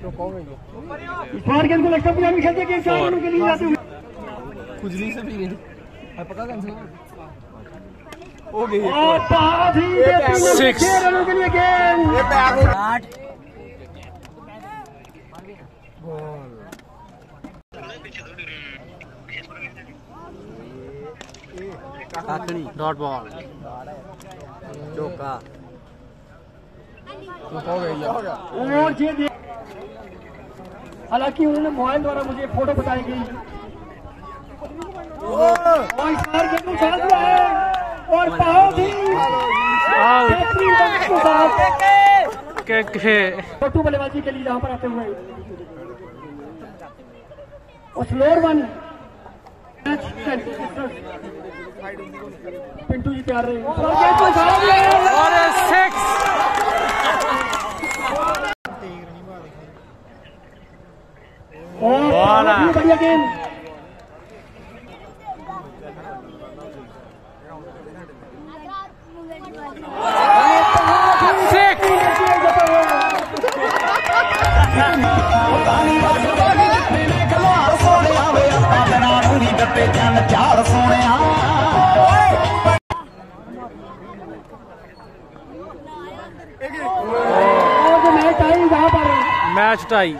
इस बार को लगता है कि जाने खेल कि चार के लिए जाते हुए खुजली से है पता हो गई ही. छह रनों के लिए गेम काकड़ी डॉट बॉल चौका हो और ये हालाँकि उन्होंने मोबाइल द्वारा मुझे फ़ोटो बताई गई। और बहुत ही बल्लेबाजी के लिए यहाँ पर आते हुए। और स्लोर वन। पिंटू जी तैयार रहे और गेंद को उछाला दिया है। और सिक्स बढ़िया गेंद यहाँ पर मैच टाई